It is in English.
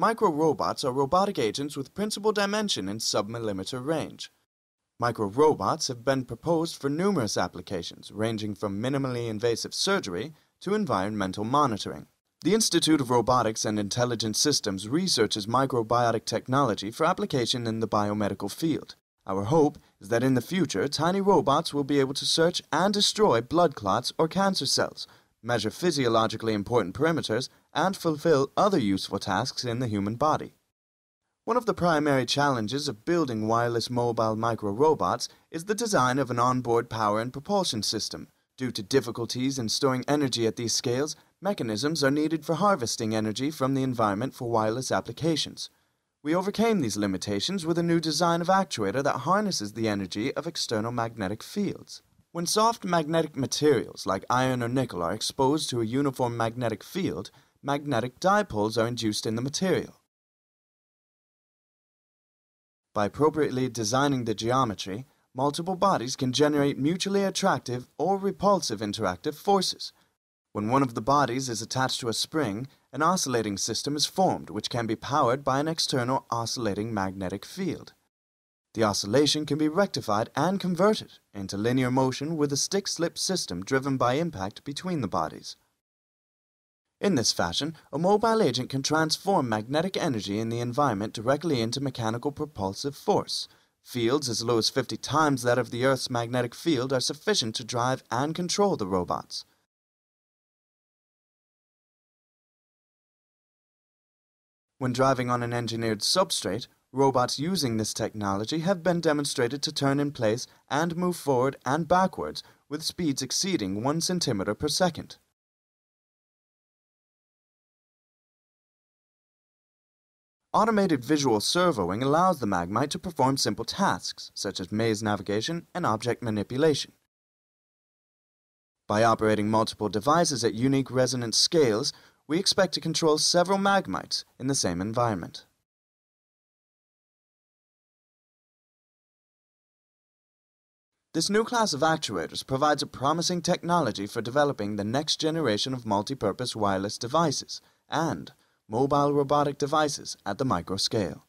Micro-robots are robotic agents with principal dimension in submillimeter range. Micro-robots have been proposed for numerous applications, ranging from minimally invasive surgery to environmental monitoring. The Institute of Robotics and Intelligent Systems researches microrobotic technology for application in the biomedical field. Our hope is that in the future, tiny robots will be able to search and destroy blood clots or cancer cells, measure physiologically important parameters, and fulfill other useful tasks in the human body. One of the primary challenges of building wireless mobile micro robots is the design of an onboard power and propulsion system. Due to difficulties in storing energy at these scales, mechanisms are needed for harvesting energy from the environment for wireless applications. We overcame these limitations with a new design of actuator that harnesses the energy of external magnetic fields. When soft magnetic materials like iron or nickel are exposed to a uniform magnetic field, magnetic dipoles are induced in the material. By appropriately designing the geometry, multiple bodies can generate mutually attractive or repulsive interactive forces. When one of the bodies is attached to a spring, an oscillating system is formed which can be powered by an external oscillating magnetic field. The oscillation can be rectified and converted into linear motion with a stick-slip system driven by impact between the bodies. In this fashion, a mobile agent can transform magnetic energy in the environment directly into mechanical propulsive force. Fields as low as 50 times that of the Earth's magnetic field are sufficient to drive and control the robots. When driving on an engineered substrate, Robots using this technology have been demonstrated to turn in place and move forward and backwards with speeds exceeding 1 centimeter per second. Automated visual servoing allows the Magmite to perform simple tasks, such as maze navigation and object manipulation. By operating multiple devices at unique resonance scales, we expect to control several Magmites in the same environment. This new class of actuators provides a promising technology for developing the next generation of multipurpose wireless devices and mobile robotic devices at the micro scale.